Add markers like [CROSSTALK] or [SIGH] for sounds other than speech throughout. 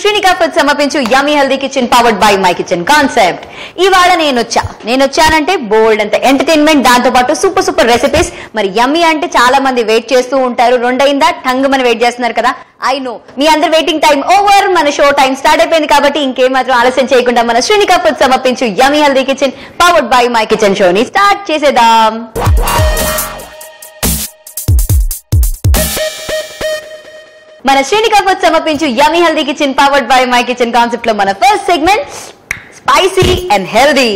Srinika food సమర్పించు yummy healthy kitchen powered by my kitchen concept ఇవాళ నేను వచ్చా నేను వచ్చానంటే బోల్డ్ అంత ఎంటర్టైన్మెంట్ దాంతో పాటు సూపర్ సూపర్ రెసిపీస్ మరి యమ్మీ అంటే చాలా మంది వెయిట్ చేస్తూ ఉంటారు. రెండైందా టంగ్ మన వెయిట్ చేస్తున్నారు కదా. ఐ నో మీ అందరు వెయిటింగ్ టైం ఓవర్ మన షో టైం స్టార్ట్ అయిపోయింది కాబట్టి ఇంకేం మాత్రం ఆలస్యం చేయకుండా మన శ్రీనికా ఫుడ్ సమర్పించు yummy healthy kitchen powered by my kitchen షోని స్టార్ట్ చేసేదాం మన శ్రేణికా ఫుడ్ సమర్పించు yummy healthy kitchen powered by my kitchen కాన్సెప్ట్లో మన first segment spicy and healthy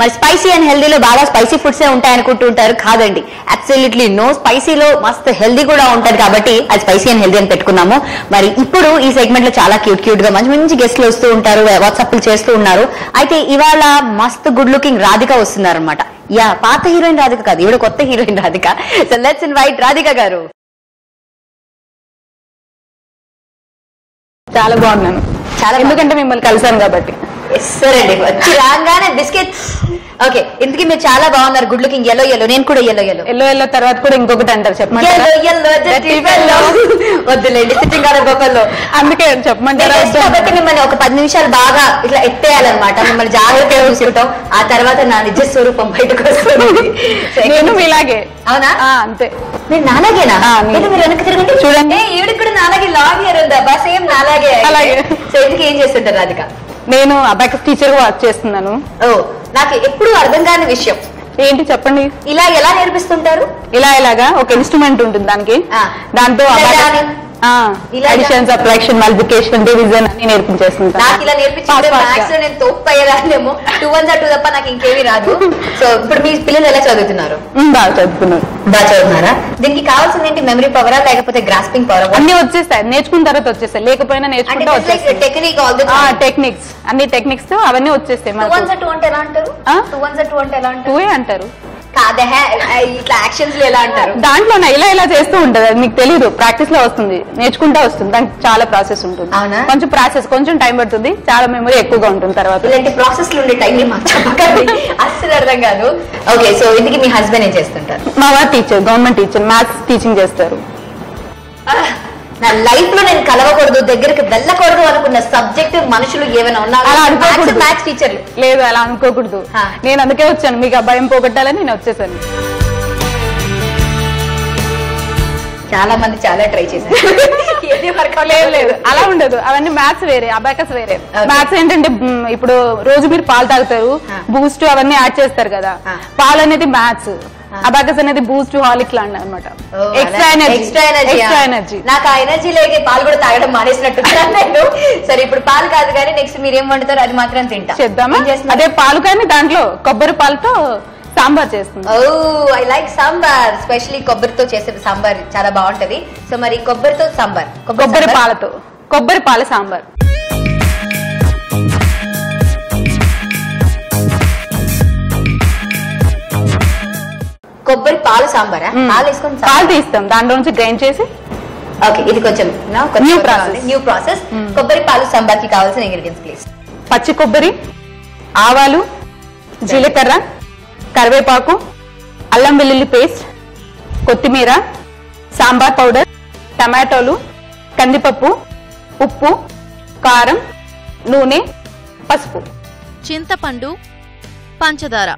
మరి స్పైసీ అండ్ హెల్దీలో బాగా స్పైసీ ఫుడ్సే ఉంటాయి అనుకుంటూ ఉంటారు కాదండి. అబ్సల్యూట్లీ నో స్పైసీలో మస్తు హెల్దీ కూడా ఉంటది కాబట్టి అది స్పైసీ అండ్ హెల్దీ అని పెట్టుకున్నాము. మరి ఇప్పుడు ఈ సెగ్మెంట్లో చాలా క్యూట్ క్యూట్గా మంచి మంచి గెస్ట్లు వస్తూ ఉంటారు వాట్సాప్లు చేస్తూ ఉన్నారు. అయితే ఇవాళ మస్తు గుడ్ లుకింగ్ రాధిక వస్తున్నారు అనమాట యా పాత హీరోయిన్ రాధిక కాదు ఈవిడ కొత్త heroine Radhika. So let's invite Radhika garu. చాలా బాగున్నాను. చాలా ఎందుకంటే మిమ్మల్ని కలిసాను కాబట్టి. సరే అండి వచ్చి రాగానే బిస్కెట్స్ ఓకే ఇంతకీ మీరు చాలా బాగున్నారు. గుడ్ లుకింగ్ ఎల్లో ఎల్లో నేను కూడా ఎల్లో ఎల్లో ఎల్లో ఎల్లో తర్వాత కూడా ఇంకొకటి అంటారు. fellow. వద్దులేండి సిట్టింగ్ ఆడ గొప్పల్లో అందుకే చెప్పమంటారా కాబట్టి మిమ్మల్ని ఒక పది నిమిషాలు బాగా ఇట్లా ఎత్తేయాలన్నమాట. మిమ్మల్ని జాగ్రత్తగా చూసుకుంటాం. ఆ తర్వాత నా నిజ స్వరూపం బయటకు వస్తుంది. [LAUGHS] నేను మీలాగే. అవునా? ఆ, అంతే. మీరు నాలాగేనా? మీరు వెనక్కి తిరగండి? చూడండి. ఈవిడ కూడా నాలాగే లాంగ్ ఇయర్ ఉందా? బా సేమ్ నాలాగే. అలాగే. సో ఎందుకు ఏం చేస్తుంటారు రాధిక? నేను అబాకస్ టీచర్ వర్క్ చేస్తున్నాను. ఓ నాకు ఎప్పుడు అర్థం కాని విషయం. ఏంటి చెప్పండి? ఇలా ఎలా నేర్పిస్తుంటారు? ఇలా ఇలాగా ఒక ఇన్స్ట్రుమెంట్ ఉంటుంది దానికి. దాంతో అడిషన్ సబ్ట్రాక్షన్ మల్టిప్లికేషన్ డివిజన్ అన్ని నేర్పించేస్తుంటాను. నాకు ఇలా నేర్పించింది మ్యాథ్స్గా. నేను తోప్పయ్యేదాన్నేమో టూ వన్ టూ తప్ప నాకు ఇంకేమీ రాదు. సో ఇప్పుడు మీ పిల్లలు ఎలా చదువుతున్నారు? బాగా చదువుతున్నాను బాగా చదువుతున్నారా? దీనికి కావాల్సింది ఏంటి? మెమరీ పవరా లేకపోతే గ్రాస్పింగ్ పవర్ అన్ని వచ్చేస్తాయి. నేర్చుకున్న తర్వాత వచ్చేస్తాయి. లేకపోయినా నేర్చుకుంటా వచ్చేస్తాయి. టెక్నిక్ ఆల్ టెక్నిక్స్ అన్ని టెక్నిక్స్ అవన్నీ వచ్చేస్తాయి టూ వన్స్ టూ అంటే ఎలా అంటారు? టూ వన్స్ టూ అంటే ఎలా అంటారు? టూ అంటారు. ఇట్లా యాక్షన్స్ ఎలా అంటారు? దాంట్లో ఇలా ఇలా చేస్తూ ఉంటది. అది మీకు తెలియదు ప్రాక్టీస్లో వస్తుంది. నేర్చుకుంటా వస్తుంది. దానికి చాలా ప్రాసెస్ ఉంటుంది. అవునా? కొంచెం ప్రాసెస్ కొంచెం టైం పడుతుంది. చాలా మెమరీ ఎక్కువగా ఉంటుంది తర్వాత. ఇలాంటి ప్రాసెస్లో ఉండే టైం అస్సలు అర్థం కాదు. ఓకే సో ఇందుకు మీ హస్బెండ్ ఏం చేస్తుంటారు? మా వారు teacher government teacher maths teaching చేస్తారు. నా లైఫ్లో నేను కలవకూడదు దగ్గరికి వెళ్ళకూడదు అనుకున్న సబ్జెక్ట్ మనుషులు ఏమైనా ఉన్నారు అనుకోకూడదు. మ్యాథ్స్ టీచర్లు లేదు అలా అనుకోకూడదు. నేను అందుకే వచ్చాను మీకు భయం పోగొట్టాలని నేను వచ్చేసాను చాలా మంది చాలా ట్రై చేశారు [LAUGHS] లేదు లేదు అలా ఉండదు అవన్నీ మ్యాథ్స్ వేరే అబాకస్ వేరే. మ్యాథ్స్ ఏంటంటే ఇప్పుడు రోజు మీరు పాలు తాగుతారు. బూస్ట్ అవన్నీ యాడ్ చేస్తారు కదా. పాలు అనేది మ్యాథ్స్. అబాకస్ అనేది బూస్ట్ హాలిక్ లాంటి అనమాట. Extra energy extra energy extra energy నాకు ఆ ఎనర్జీ లేక పాలు కూడా తాగడం మానేసినట్టు నేను సరే ఇప్పుడు పాలు కాదు కానీ నెక్స్ట్ మీరు ఏం వండుతారో అది మాత్రం తింటా. చేద్దామా? అదే పాలు కానీ దాంట్లో కొబ్బరి పాలతో సాంబార్ చేస్తుంది. Oh I like sambar specially కొబ్బరితో చేసే సాంబార్ చాలా బాగుంటది. సో మరి కొబ్బరితో సాంబార్. కొబ్బరి? పాలతో. కొబ్బరి పాల సాంబార్. కొబ్బరి పాలు సాంబారా. పాలు వేసుకొని పాలు తీస్తాం. దాంట్లో నుంచి గ్రైండ్ చేసి ఓకే ఇది కొంచెం New process. New process. కొబ్బరి పాలు సాంబార్కి కావాల్సిన ఇంగ్రీడియంట్స్ ప్లీజ్ పచ్చి కొబ్బరి ఆవాలు జీలకర్ర కరివేపాకు అల్లం వెల్లుల్లి పేస్ట్ కొత్తిమీర సాంబార్ పౌడర్ టమాటోలు కందిపప్పు ఉప్పు కారం నూనె పసుపు. చింతపండు పంచదార.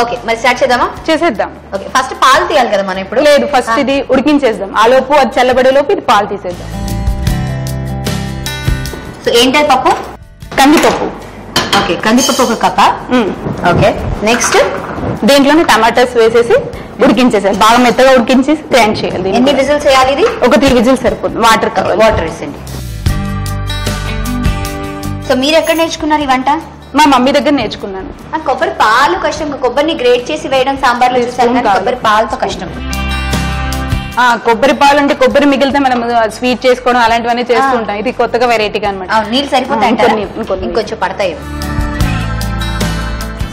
ఓకే మరి స్టార్ట్ చేద్దామా? చేసేద్దాం. ఓకే ఫస్ట్ పాలు తీయాలి కదా మనం ఇప్పుడు? లేదు ఫస్ట్. ఇది ఉడికించేద్దాం. ఆ లోపు అది చల్లబడే లోపు ఇది పాలు తీసేద్దాం. సో ఏంటది పప్పు? కందిపప్పు. ఓకే కందిపప్పు ఒక కప్ప. ఓకే నెక్స్ట్ దీంట్లోనే టమాటాస్ వేసేసి ఉడికించేసాలి బాగా మెత్తగా ఉడికించేసి గ్రైండ్ చేయాలి. ఎన్ని విజిల్స్ వేయాలి ఇది? ఒక త్రీ విజిల్స్ సరిపోతుంది. వాటర్ కావాలి. వాటర్ వేసండి సో మీరు ఎక్కడ నేర్చుకున్నారు ఈ వంట? మా మమ్మీ దగ్గర నేర్చుకున్నాను. ఆ, కొబ్బరి పాలు కష్టం. కొబ్బరిని గ్రేట్ చేసి వేయడం సాంబార్లో చూసాను కానీ కాదు. కొబ్బరి పాలతో కష్టం. ఆ కొబ్బరి పాలు అంటే కొబ్బరి మిగిలితే మనం స్వీట్ చేసుకోవడం అలాంటివన్నీ. ఉంటాం ఇది కొత్తగా వెరైటీగా అనమాట అవును నీళ్ళు సరిపోతాయి అంటారా? ఇంకొన్ని-. ఇంకొంచెం పడతాయి.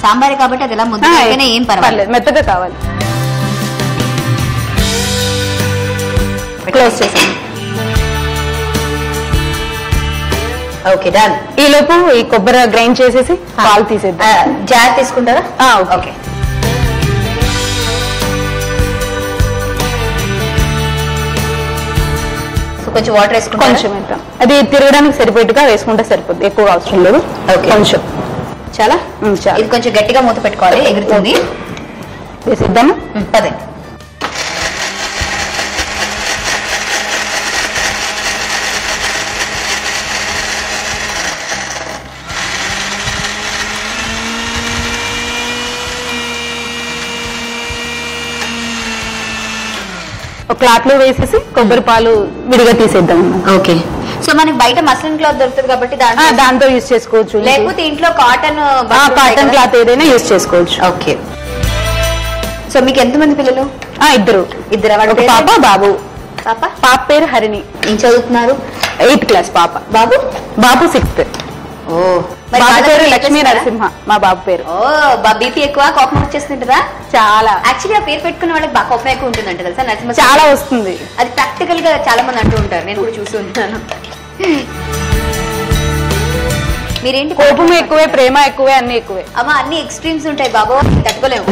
సాంబార్ కాబట్టి అది ఎలా ముద్దగానే ఏం పర్వాలేదు. మెత్తగా కావాలి. క్లోజ్ చేసాను ఓకే డన్ ఈ లోపు ఈ కొబ్బరి గ్రైండ్ చేసేసి పాలు తీసేద్దాం. జార్ తీసుకుంటారా? ఓకే. కొంచెం వాటర్ వేసుకుంటాం కొంచెం అది తిరగడానికి సరిపోయేట్టుగా వేసుకుంటే సరిపోద్ది. ఎక్కువ అవసరం లేదు. కొంచెం. చాలా? చాలా. ఇది కొంచెం గట్టిగా మూత పెట్టుకోవాలి ఎగురుతుంది. వేసిద్దాము? పదండి. క్లాత్లో వేసేసి కొబ్బరి పాలు విడిగా తీసేద్దాం. ఓకే. సో మనకి బయట మస్లిన్ క్లాత్ దొరుకుతుంది కాబట్టి దాంతో యూజ్ చేసుకోవచ్చు. లేకపోతే ఇంట్లో కాటన్ కాటన్ క్లాత్ ఏదైనా యూజ్ చేసుకోవచ్చు. ఓకే. సో మీకు ఎంతమంది పిల్లలు? ఆ, ఇద్దరు. ఇద్దరు? పాప బాబు. పాప? పాప పేరు హరిణి. ఏం చదువుతున్నారు? ఎయిత్ క్లాస్ పాప. బాబు? బాబు సిక్స్త్ ఓ. పేరు లక్ష్మీ? నరసింహ మా బాబు పేరు. ఓ బీపీ ఎక్కువ కోపం వచ్చేస్తుంటుందా చాలా. యాక్చువల్లీ ఆ పేరు పెట్టుకున్న వాళ్ళకి బాగా కోపం ఎక్కువ ఉంటుందంట తెలుసా నరసింహ చాలా వస్తుంది. అది ప్రాక్టికల్గా చాలా మంది అంటూ ఉంటారు. నేను కూడా చూసి ఉంటాను. మీరేంటి కోపం ఎక్కువే ప్రేమ ఎక్కువే అన్ని ఎక్కువే. అమ్మ అన్ని ఎక్స్ట్రీమ్స్ ఉంటాయి బాబు. తట్టుకోలేము.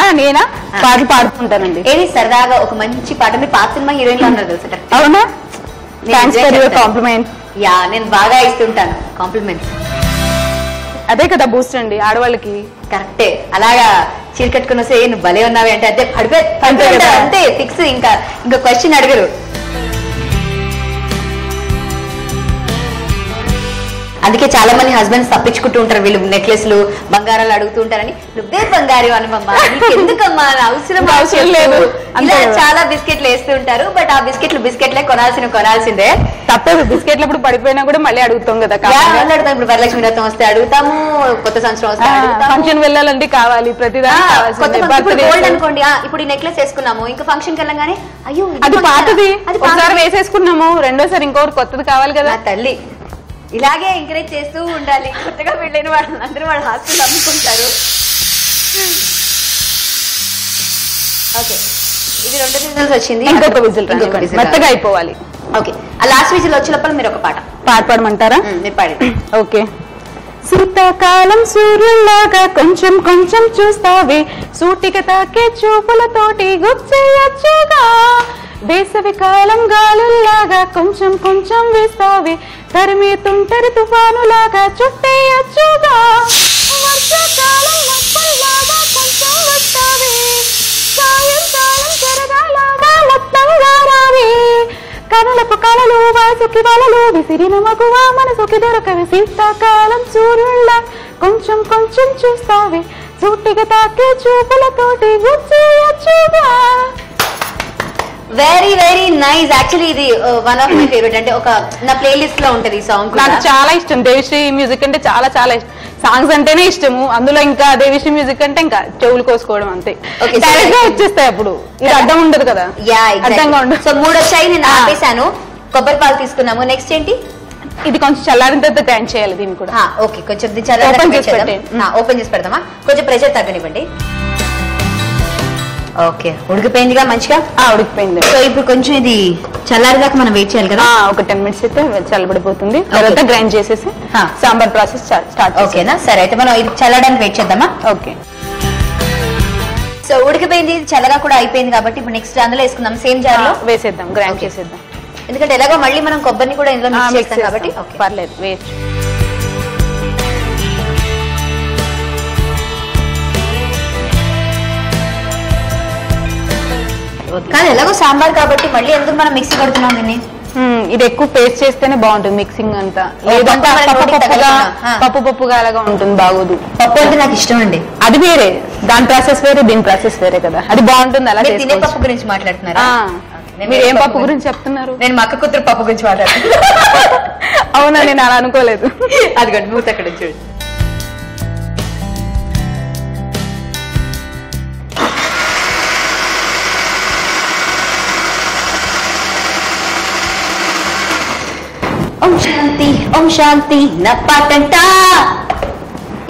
ఆ, నేనా? పాటలు పాడుకుంటానండి ఏది సరదాగా ఒక మంచి పాట మీరు పాత సినిమా హీరోయిన్లో ఉన్నారు తెలుసా? అవునా. కాంప్లిమెంట్ యా నేను బాగా ఇస్తుంటాను. కాంప్లిమెంట్స్ అదే కదా బూస్ట్ అండి ఆడవాళ్ళకి. కరెక్టే అలాగా చీర కట్టుకుని వస్తే "ఏ, నువ్వు భలే ఉన్నావే అంటే అదే పడిపోయి. అంతే ఫిక్స్ ఇంకా ఇంకా క్వశ్చన్ అడగరు. అందుకే చాలా మంది హస్బెండ్స్ తప్పించుకుంటూ ఉంటారు. వీళ్ళు నెక్లెస్లు బంగారాలు అడుగుతూ ఉంటారని. నువ్వే బంగారు అనమమ్మా నీకు ఎందుకమ్మా అవసరం అవసరం లేదు. ఇలా. చాలా బిస్కెట్లు వేస్తూ ఉంటారు. బట్ ఆ బిస్కెట్లు బిస్కెట్లే కొనాల్సిన కొనాల్సిందే. తప్పదు. బిస్కెట్లు అప్పుడు పడిపోయినా కూడా మళ్ళీ అడుగుతాం కదా అడుగుతాం ఇప్పుడు వరలక్ష్మి వ్రతం వస్తే అడుగుతాము. కొత్త సంవత్సరం వస్తే ఫంక్షన్ వెళ్ళాలంటే కావాలి. ఇప్పుడు Birthday గోల్డ్ అనుకోండి. ఇప్పుడు ఈ నెక్లెస్ వేసుకున్నాము. ఇంకా ఫంక్షన్కి వెళ్ళగానే అయ్యో అది? పాతది. అది ఒకసారి. వేసేసుకున్నాము. రెండోసారి ఇంకొకటి కొత్తది కావాలి కదా. తల్లి. ఇలాగే ఎంకరేజ్ చేస్తూ ఉండాలి. కొత్తగా పెళ్ళైన అందరూ వాళ్ళ హాస్టల్ అమ్ముకుంటారు ఓకే. ఇది రెండు విజిల్స్ వచ్చింది. ఇంకొక విజిల్ మెత్తగా అయిపోవాలి. ఓకే. ఆ లాస్ట్ విజిల్ వచ్చే లోపల మీరు ఒక పాట. పాట పాడమంటారా? మీరు పాడండి. ఓకే. శీతాకాలం సూర్యుల్లాగా కొంచెం కొంచెం చూస్తావే. సూటిగా తాకే చూపులతోటి గుచ్చేయచ్చుగా. వేసవి కాలం గాలుల్లాగా కొంచెం కొంచెం వేస్తావి. తరిమే తుంటరి తుఫానులాగా చుట్టేయచ్చుగా వర్షాకాలం మబ్బుల్లాగా కొంచెం వస్తావి. సాయంకాలం జరగాలాగా మొత్తంగా రావి. కనులకు కళలు వాసుకి వలలు విసిరిన మగువ మనసుకి దొరకవి. శీతాకాలం చూరుళ్ళ కొంచెం కొంచెం చూస్తావి. సూటిగా తాకే చూపులతోటి గుచ్చేయచ్చుగా వెరీ వెరీ నైస్ యాక్చువల్లీ ఇది వన్ ఆఫ్ మై ఫేవరెట్ అంటే ఒక నా ప్లేలిస్ట్లో ఉంటది ఈ సాంగ్ నాకు చాలా ఇష్టం. దేవిశ్రీ మ్యూజిక్ అంటే చాలా చాలా ఇష్టం. సాంగ్స్ అంటేనే ఇష్టము. అందులో ఇంకా దేవిశ్రీ మ్యూజిక్ అంటే ఇంకా చెవులు కోసుకోవడం అంతే. డైరెక్ట్గా వచ్చేస్తాయి అప్పుడు. ఇది అడ్డం ఉండదు కదా? యా అడ్డంగా ఉండదు. సో మూడు వచ్చాయి నేను ఆ. ఆపేసాను కొబ్బరి పాలు తీసుకున్నాము. నెక్స్ట్ ఏంటి? ఇది కొంచెం చల్లారిన తర్వాత గ్రైండ్ చేయాలి దీన్ని కూడా. ఓకే కొంచెం. ఓపెన్ చేసి పెడదామా? కొంచెం ప్రెషర్ తగ్గనివ్వండి. ఓకే. ఉడికిపోయిందిగా మంచిగా? ఉడికిపోయింది. సో ఇప్పుడు కొంచెం ఇది చల్లారిదాకా మనం వెయిట్ చేయాలి కదా? ఒక టెన్ మినిట్స్ అయితే చల్లబడిపోతుంది. తర్వాత గ్రైండ్ చేసేసి. సాంబార్ ప్రాసెస్ స్టార్ట్ ఓకేనా? సరే అయితే మనం ఇది చల్లడానికి వెయిట్ చేద్దామా? ఓకే. సో ఉడికిపోయింది ఇది చల్లగా కూడా అయిపోయింది కాబట్టి ఇప్పుడు నెక్స్ట్ అందులో వేసుకుందాం సేమ్ జార్లో? వేసేద్దాం గ్రైండ్. చేసేద్దాం. ఎందుకంటే ఎలాగో మళ్ళీ మనం కొబ్బరిని కూడా ఇందులో మిక్స్ చేస్తాం కాబట్టి చేస్తాం. ఓకే వేయచ్చు కానీ ఎలాగో సాంబార్ కాబట్టి మళ్ళీ ఎందుకు మనం మిక్సీ కొడుతున్నాం దీన్ని? ఇది ఎక్కువ పేస్ట్ చేస్తేనే బాగుంటుంది మిక్సింగ్ అంతా. లేదంటే పప్పు పప్పుగా అలాగా ఉంటుంది బాగోదు. పప్పు అంటే నాకు ఇష్టం అండి. అది వేరే. దాని ప్రాసెస్ వేరే దీని ప్రాసెస్ వేరే కదా. అది బాగుంటుంది అలా తినే. పప్పు గురించి మాట్లాడుతున్నారా? మీరు ఏం పప్పు గురించి చెప్తున్నారు? నేను మా అక్క కూతురు పప్పు గురించి మాట్లాడుతున్నా. అవునా నేను అలా అనుకోలేదు. అదిగోండి మూత అక్కడ చూడు. ఓం శాంతి ఓం శాంతి. నా పాటంట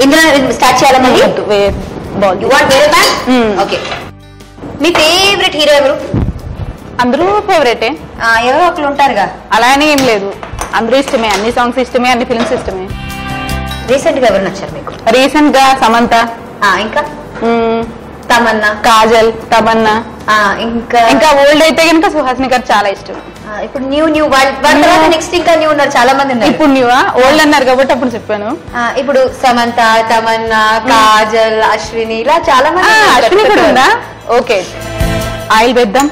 ఇందులో స్టార్ట్ చేయాలా మళ్ళీ యు వాంట్ వేరే బ్యాండ్ Hmm. ఓకే మీ ఫేవరెట్ హీరో ఎవరు? అందరూ ఫేవరెటే ఆ, ఎవరో ఒకరు ఉంటారుగా. అలా అని ఏం లేదు. అందరూ ఇష్టమే అన్ని సాంగ్స్ ఇష్టమే అన్ని ఫిల్మ్స్ ఇష్టమే. రీసెంట్గా ఎవరు నచ్చారు మీకు? రీసెంట్గా సమంత. ఆ, ఇంకా? మ్మ్, తమన్నా. కాజల్ తమన్నా. ఇంకా? ఇంకా ఓల్డ్ అయితే కనుక సుహాసిని గారు చాలా ఇష్టం. ఇప్పుడు న్యూ న్యూ వాళ్ళ తర్వాత నెక్స్ట్ ఇంకా న్యూ ఉన్నారు చాలా మంది ఉన్నారు. ఇప్పుడు నీవా ఓల్డ్ అన్నారు కాబట్టి అప్పుడు చెప్పాను. ఇప్పుడు సమంత తమన్నా కాజల్ అశ్విని ఇలా చాలా మంది. అశ్విని కూడా ఉందా? ఓకే ఆయిల్ వేద్దాం.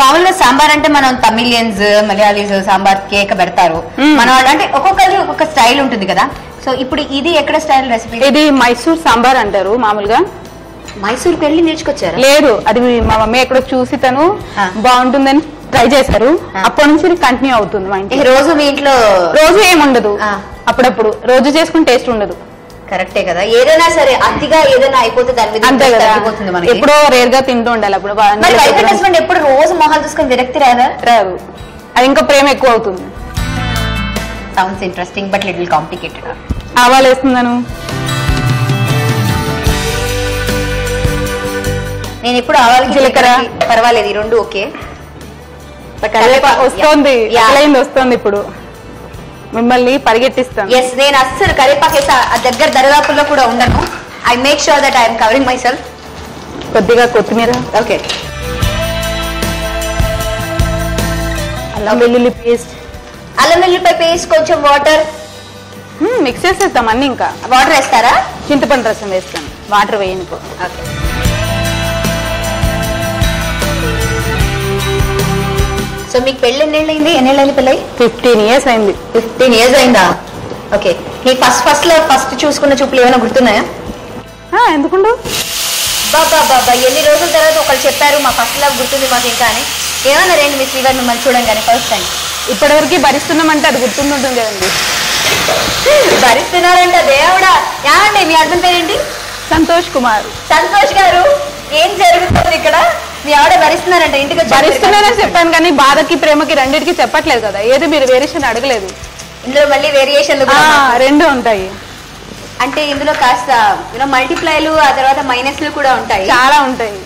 మామూలుగా సాంబార్ అంటే మనం తమిళియన్స్ మలయాళీస్ సాంబార్ కేక్ పెడతారు. మ్మ్. మన వాళ్ళు అంటే ఒక్కొక్కరి ఒక్కొక్క స్టైల్ ఉంటుంది కదా. సో ఇప్పుడు ఇది ఎక్కడ స్టైల్ రెసిపీ? ఇది మైసూర్ సాంబార్ అంటారు మామూలుగా. మైసూర్కి వెళ్ళి నేర్చుకొచ్చారా? లేదు అది మా మమ్మీ ఎక్కడో చూసి తను. బాగుంటుందని ట్రై చేశారు. అప్పటి నుంచి కంటిన్యూ అవుతుంది మా ఈ ఇంట్లో రోజు మీ ఇంట్లో రోజు ఏముండదు. అప్పుడప్పుడు. రోజు చేసుకుని టేస్ట్ ఉండదు. కరెక్టే కదా. ఏదైనా సరే అతిగా ఏదైనా అయిపోతే దాని మీద అంతే కదా. ఎప్పుడో రేర్గా తింటూ ఉండాలి అప్పుడు. హస్బెండ్ ఎప్పుడు రోజు మొహాలు చూసుకొని విరక్తి రాదా రాదు. అది ఇంకా ప్రేమ ఎక్కువ అవుతుంది. Sounds interesting but little complicated ఆవాలు నేను ఎప్పుడు ఆవాలు జీలకర్ర. పర్వాలేదు ఈ రెండు ఓకే. వస్తుంది వస్తుంది ఇప్పుడు. మిమ్మల్ని పరిగెట్టిస్తాను ఎస్ నేను అస్సలు కరివేపాకు వేసి ఆ దగ్గర దరిదాపుల్లో కూడా ఉండను. I make sure that I'm covering myself కొద్దిగా కొత్తిమీర. ఓకే అల్లం వెల్లుల్లి పేస్ట్. అల్లం వెల్లుల్లిపాయ పేస్ట్ కొంచెం వాటర్ మిక్స్ చేసేస్తాం అన్ని ఇంకా. వాటర్ వేస్తారా? చింతపండు రసం వేస్తాను. వాటర్ వేయను ఓకే సో మీకు పెళ్ళి ఎన్నేళ్ళు అయింది ఎన్నేళ్ళు అయింది పెళ్ళి ఫిఫ్టీన్ ఇయర్స్ అయింది. ఫిఫ్టీన్ ఇయర్స్ అయిందా? ఓకే మీ ఫస్ట్ ఫస్ట్లో ఫస్ట్ చూసుకున్న చూపులు ఏమైనా గుర్తున్నాయా? ఆ, ఎందుకుండు? బాబా బాబా ఎన్ని రోజుల తర్వాత ఒకళ్ళు చెప్పారు మా ఫస్ట్ లవ్ గుర్తుంది మాకు ఇంకా అని. ఏమన్నా రండి మీ శ్రీవారి మిమ్మల్ని చూడంగానే ఫస్ట్ టైం ఇప్పటివరకు భరిస్తున్నామంటే అది గుర్తుంటుంది కదండి. భరిస్తున్నారంట దేవుడా. ఏమండి మీ అర్థం పేరేంటి? సంతోష్ కుమార్. సంతోష్ గారు ఏం జరుగుతుంది ఇక్కడ? మీ ఆవిడ భరిస్తున్నారంట ఇంటికి వచ్చి భరిస్తున్నానని చెప్పాను కానీ బాధకి ప్రేమకి రెండింటికి చెప్పట్లేదు కదా. ఏది మీరు వేరియేషన్ అడగలేదు. ఇందులో మళ్ళీ వేరియేషన్లు ఆ, రెండు ఉంటాయి. అంటే ఇందులో కాస్త మల్టిప్లైలు ఆ తర్వాత మైనస్లు కూడా ఉంటాయి. చాలా ఉంటాయి.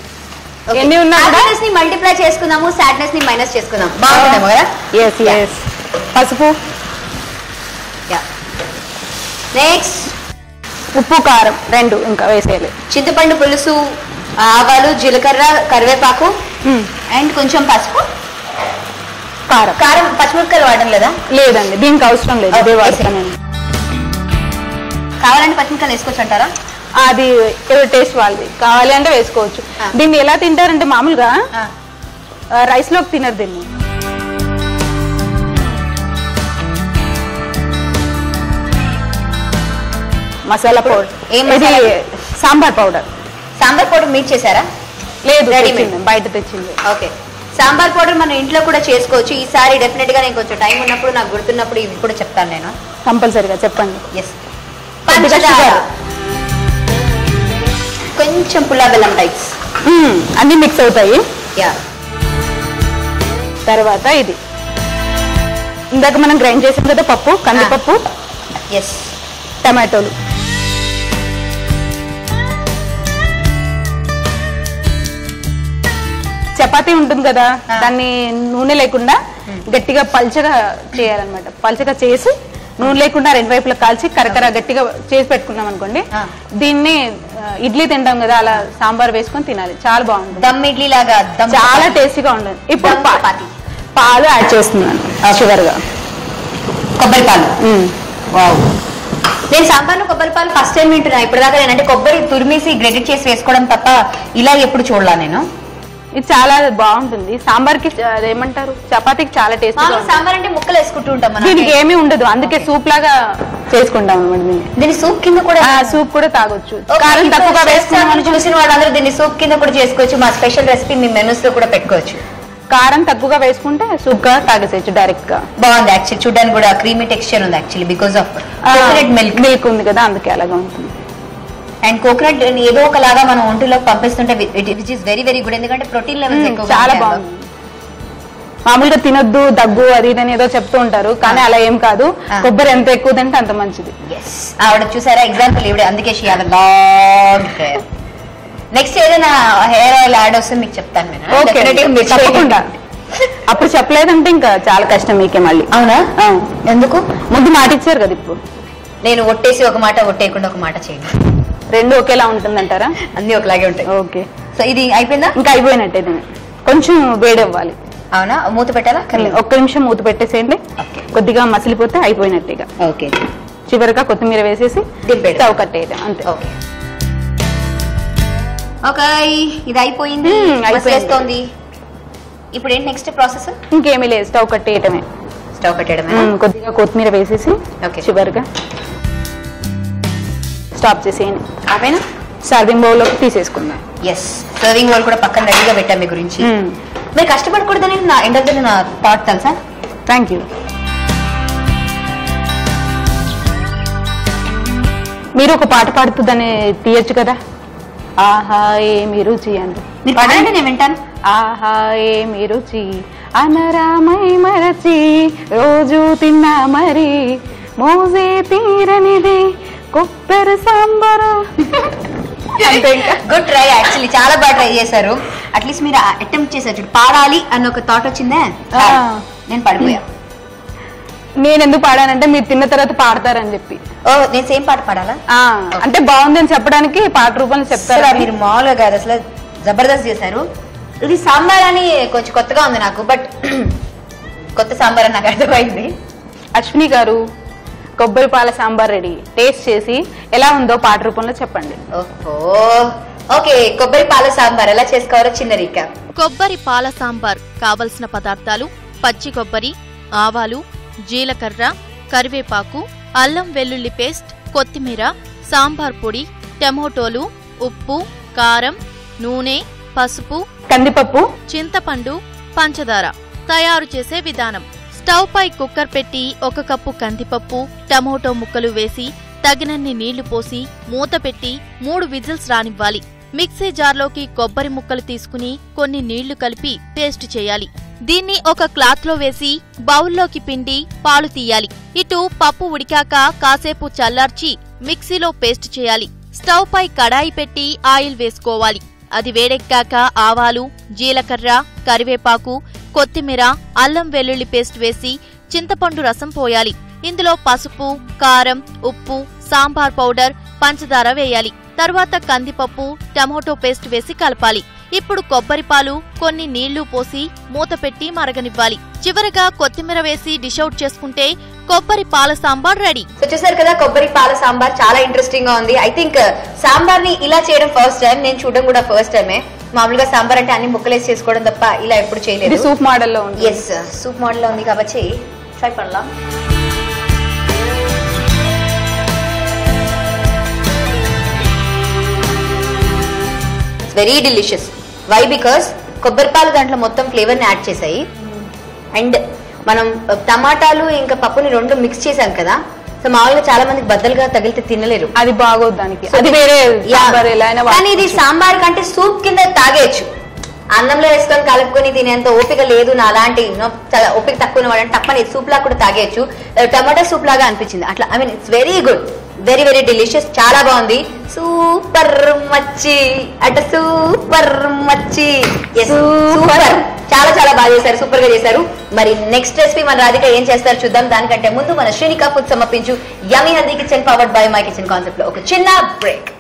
ఎన్ని హ్యాపీనెస్ని మల్టిప్లై చేసుకుందాము సాడ్నెస్ని మైనస్ చేసుకుందాం. బాగుంటుందేమో కదా? ఎస్ ఎస్ పసుపు. నెక్స్ట్ ఉప్పు కారం రెండు ఇంకా వేసేయాలి. చింతపండు పులుసు ఆవాలు జీలకర్ర కరివేపాకు. అండ్ కొంచెం పసుపు. కారం. కారం పచ్చిమిరపకాయలు వాడడం లేదా? లేదండి దీనికి అవసరం లేదు ఇదే వాడతాను నేను. కావాలంటే పచ్చిమిరపకాయలు వేసుకోవచ్చు అంటారా? అది టేస్ట్ వాళ్ళది. కావాలి అంటే వేసుకోవచ్చు. దీన్ని ఎలా తింటారంటే మామూలుగా రైస్లోకి తినరు దీన్ని. Masala powder? Sambar powder. Sambar powder మీకు చేశారా? లేదు బయట తెచ్చింది ఓకే. సాంబార్ పౌడర్ మనం ఇంట్లో కూడా చేసుకోవచ్చు. ఈసారి డెఫినెట్గా నేను కొంచెం టైం ఉన్నప్పుడు నాకు గుర్తున్నప్పుడు ఇవి కూడా చెప్తాను నేను. కంపల్సరిగా చెప్పండి. ఎస్. కొంచెం పుల్లా బెల్లం టైప్స్. అన్ని మిక్స్ అవుతాయి. యా. తర్వాత ఇది. ఇందాక మనం గ్రైండ్ చేసాం కదా పప్పు కందిపప్పు ఎస్ టమాటోలు. చపాతీ ఉంటుంది కదా. దాన్ని నూనె లేకుండా గట్టిగా పల్చగా చేయాలన్నమాట. పల్చగా చేసి నూనె లేకుండా రెండు వైపులా కాల్చి కరకర గట్టిగా చేసి పెట్టుకున్నాం అనుకోండి. దీన్ని ఇడ్లీ తింటాం కదా అలా సాంబార్ వేసుకొని తినాలి. చాలా బాగుంటుంది. దమ్ ఇడ్లీ లాగా చాలా టేస్టీగా ఉంటుంది. ఇప్పుడు. పాలు యాడ్ చేస్తున్నాను షుగర్గా కొబ్బరి పాలు. నేను సాంబార్లో కొబ్బరి పాలు ఫస్ట్ టైం వింటున్నా. ఇప్పటిదాకా నేను అంటే కొబ్బరి తురిమేసి గ్రెడిట్ చేసి వేసుకోవడం తప్ప ఇలా ఎప్పుడు చూడలా నేను. ఇది చాలా బాగుంటుంది. సాంబార్కి ఏమంటారు చపాతీకి చాలా టేస్ట్ సాంబార్ అంటే ముక్కలు వేసుకుంటూ ఉంటాం దీనికి ఏమీ ఉండదు. అందుకే సూప్ లాగా చేసుకుంటాం అనమాట దీన్ని. దీని సూప్ కింద కూడా సూప్ కూడా తాగొచ్చు. కారం తక్కువగా వేసుకున్నాం చూసిన వాళ్ళందరూ దీన్ని సూప్ కింద కూడా చేసుకోవచ్చు. మా స్పెషల్ రెసిపీ మీ మెనూస్లో కూడా పెట్టుకోవచ్చు. కారం తక్కువగా వేసుకుంటే సూప్గా తాగేసేయచ్చు డైరెక్ట్గా. బాగుంది యాక్చువల్లీ చూడడానికి కూడా క్రీమీ టెక్స్చర్ ఉంది actually because of milk milk ఉంది కదా అందుకే అలాగా ఉంటుంది. అండ్ కోకోనట్ ఏదో ఒకలాగా మనం ఒంటిలోకి పంపిస్తుంటే which is very very good ఎందుకంటే ప్రోటీన్ లెవెల్స్ ఎక్కువ చాలా బాగుంది. మామూలుగా తినొద్దు దగ్గు అది ఇది అని ఏదో చెప్తూ ఉంటారు. కానీ అలా ఏం కాదు. కొబ్బరి ఎంత ఎక్కువ తింటే అంత మంచిది. ఆవిడ చూసారా? ఎగ్జాంపుల్ ఈవిడ అందుకే she have long hair next ఏదైనా హెయిర్ ఆయిల్ యాడ్ వస్తే మీకు చెప్తాను నేను. తప్పకుండా. అప్పుడు చెప్పలేదంటే ఇంకా చాలా కష్టం మీకే మళ్ళీ. అవునా. ఎందుకు? ముందు మాట ఇచ్చారు కదా ఇప్పుడు. నేను ఒట్టేసి ఒక మాట ఒట్టేయకుండా ఒక మాట చేయండి. రెండు ఒకేలా ఉంటుందంటారా? అన్ని ఒకలాగే ఉంటాయి. ఓకే. సో ఇది అయిపోయిందా? ఇంకా అయిపోయినట్టే కొంచెం వేడి అవ్వాలి. అవునా? మూత పెట్టాలా? ఒక్క నిమిషం మూత పెట్టేసేయండి. కొద్దిగా మసిలిపోతే అయిపోయినట్టుగా ఓకే. చివరిగా కొత్తిమీర వేసేసి. స్టవ్ కట్టేయడం అంతే. ఓకే. ఓకే ఇది అయిపోయింది. అయిపోయింది. ఇప్పుడు ఏంటి నెక్స్ట్ ప్రాసెస్ ఇంకేమీ లేదు స్టవ్ కట్టేయటమే స్టవ్ మ్మ్, కొద్దిగా కొత్తిమీర వేసేసి ఓకే. చివరిగా స్టాప్ చేసేయండి. ఆపేనా? సర్వింగ్ బౌల్లోకి తీసేసుకుందాం. ఎస్ సర్వింగ్ వాళ్ళు కూడా పక్కన రెడీగా పెట్టాం మీ గురించి. మీరు కష్టపడకూడదని నా ఎండ్ ఆఫ్ ద నా థాట్ తెలుసా? థ్యాంక్ యూ మీరు ఒక పాట పాడుతుందని తీయచ్చు కదా? ఆహా ఏమి రుచి అండి పాడండి నేను వింటాను. ఆహా ఏమి రుచి. అనరామై మరచి రోజు తిన్నా మరి. మోజే తీరనిది కొబ్బరి సాంబారు. అంతే గుడ్ ట్రై యాక్చువల్లీ చాలా బాగా ట్రై చేశారు. అట్లీస్ట్ మీరు అటెంప్ట్ చేశారు. చూడు పాడాలి అన్న ఒక థాట్ వచ్చిందే. నేను పడిపోయా. నేను ఎందుకు పాడానంటే మీరు తిన్న తర్వాత పాడతారని చెప్పి. ఓ నేను సేమ్ పాట పాడాలా? అంటే బాగుందని చెప్పడానికి పాట రూపంలో చెప్తారా మీరు మామూలుగా కాదు అసలు జబర్దస్త్ చేశారు. ఇది సాంబార్ అని కొంచెం కొత్తగా ఉంది నాకు బట్ [CLEARS THROAT] కొత్త సాంబార్ అని నాకు అర్థమైంది. అశ్విని గారు కొబ్బరి పాల సాంబార్ రెడీ. టేస్ట్ చేసి ఎలా ఉందో పాట రూపంలో చెప్పండి. ఓహో. ఓకే కొబ్బరి పాల సాంబార్ ఎలా చేసుకోవాలో చిన్న రీక్యాప్. కొబ్బరి పాల సాంబార్ కావలసిన పదార్థాలు పచ్చి కొబ్బరి ఆవాలు జీలకర్ర కరివేపాకు అల్లం వెల్లుల్లి పేస్ట్ కొత్తిమీర సాంబార్ పొడి టమోటోలు ఉప్పు కారం నూనె పసుపు కందిపప్పు. చింతపండు పంచదార తయారు చేసే విధానం. స్టవ్ పై కుక్కర్ పెట్టి ఒక కప్పు కందిపప్పు టమోటో ముక్కలు వేసి తగినన్ని నీళ్ళు పోసి మూత పెట్టి మూడు విజిల్స్ రానివ్వాలి. మిక్సీ జార్లోకి కొబ్బరి ముక్కలు తీసుకుని కొన్ని నీళ్ళు కలిపి పేస్ట్ చేయాలి. దీన్ని ఒక క్లాత్లో వేసి బౌల్లోకి పిండి పాలు తీయాలి. ఇటు పప్పు ఉడికాక కాసేపు చల్లార్చి మిక్సీలో పేస్ట్ చేయాలి. స్టవ్ పై కడాయి పెట్టి ఆయిల్ వేసుకోవాలి. అది వేడెక్కాక ఆవాలు జీలకర్ర కరివేపాకు కొత్తిమీర అల్లం వెల్లుల్లి పేస్ట్ వేసి చింతపండు రసం పోయాలి. ఇందులో పసుపు కారం ఉప్పు సాంబార్ పౌడర్ పంచదార వేయాలి. తర్వాత కందిపప్పు టమోటో పేస్ట్ వేసి కలపాలి. ఇప్పుడు కొబ్బరి పాలు కొన్ని నీళ్ళు పోసి మూత పెట్టి మరగనివ్వాలి. చివరగా కొత్తిమీర వేసి డిష్ అవుట్ చేసుకుంటే కొబ్బరి పాల సాంబార్ రెడీ. వచ్చేసారు కదా కొబ్బరి పాల సాంబార్ చాలా ఇంట్రెస్టింగ్గా ఉంది. ఐ థింక్ uh, సాంబార్ని ఇలా చేయడం ఫస్ట్ టైం నేను చూడడం కూడా ఫస్ట్ టైమే మామూలుగా సాంబార్ అంటే అన్ని ముక్కలేసి చేసుకోవడం తప్ప ఇలా ఎప్పుడు చేయలేదు. సూప్ మోడల్లో ఉంది ఎస్ సూప్ మోడల్లో ఉంది కాబట్టి ట్రై పడలా వెరీ డెలిషియస్ వై బికాస్ కొబ్బరి పాలు దాంట్లో మొత్తం ఫ్లేవర్ని యాడ్ చేశాయి. అండ్ మనం టమాటాలు ఇంకా పప్పుని రెండు మిక్స్ చేసాం కదా సో మామూలుగా చాలా మందికి బద్దలుగా తగిలితే తినలేరు. అది బాగోదు దానికి. అది వేరే కానీ ఇది సాంబార్ కంటే సూప్ కింద తాగేయచ్చు. అన్నంలో వేసుకొని కలుపుకొని తినేంత ఓపిక లేదు నా అలాంటి చాలా ఓపిక తక్కువ ఉన్నవాడు తప్పని సూప్ లాగా కూడా తాగేయచ్చు. టమాటా సూప్ లాగా అనిపించింది. అట్లా I mean it's very good very very delicious చాలా బాగుంది. సూపర్ మచ్చి అట సూపర్ మచ్చి సూపర్ చాలా చాలా బాగా చేశారు. సూపర్గా చేశారు. మరి నెక్స్ట్ రెసిపీ మన రాధిక ఏం చేస్తారు చూద్దాం. దానికంటే ముందు మన శ్రీనికా ఫుడ్ సమర్పించు. Yummy healthy kitchen powered by my kitchen కాన్సెప్ట్లో ఒక చిన్న బ్రేక్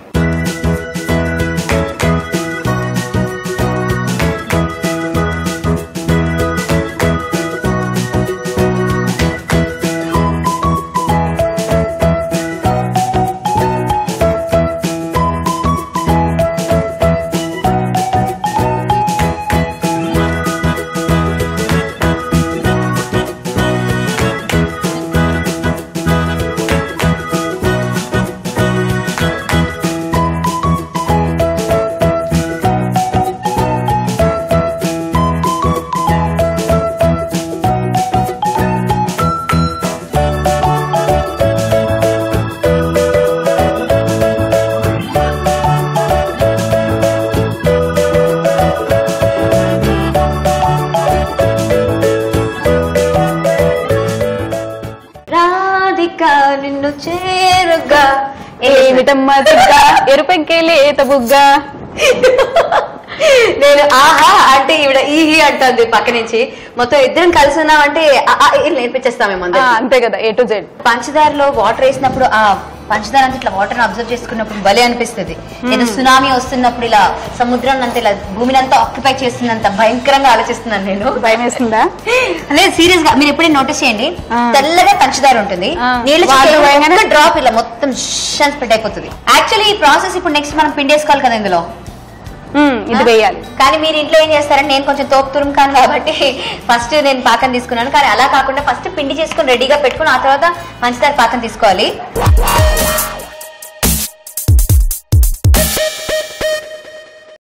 ఏమిటమ్మా జిగ్గ ఎరుపెంకే లేత బుగ్గ. నేను ఆహా అంటే ఈవిడ ఈహి అంటుంది పక్క నుంచి మొత్తం ఇద్దరం కలిసి ఉన్నామంటే ఈ ఆ, అందరికీ. అంతే కదా ఏ టు జెడ్. పంచదారలో వాటర్ వేసినప్పుడు ఆ పంచదార అంతా ఇట్లా వాటర్ అబ్జర్వ్ చేసుకున్నప్పుడు భలే అనిపిస్తుంది. ఏదో సునామీ వస్తున్నప్పుడు ఇలా సముద్రం అంతా ఇలా భూమిని అంతా ఆక్యుపై చేస్తున్నంత భయంకరంగా ఆలోచిస్తున్నాను నేను. భయం వేస్తుందా లేదు [LAUGHS] సీరియస్గా మీరు ఎప్పుడైనా నోటీస్ చేయండి. తెల్లగా పంచదార ఉంటుంది. నీళ్ళు డ్రాప్ ఇలా మొత్తం స్ప్రెడ్ అయిపోతుంది. యాక్చువల్లీ ఈ ప్రాసెస్ ఇప్పుడు నెక్స్ట్ మనం పిండేసుకోవాలి కదా ఇందులో. ఇది వేయాలి. కానీ మీరు ఇంట్లో ఏం చేస్తారంటే నేను కొంచెం తోపు తురుముకాను కాబట్టి ఫస్ట్ నేను పాకం తీసుకున్నాను. కానీ అలా కాకుండా ఫస్ట్ పిండి చేసుకుని రెడీగా పెట్టుకుని ఆ తర్వాత పంచదార పాకం తీసుకోవాలి.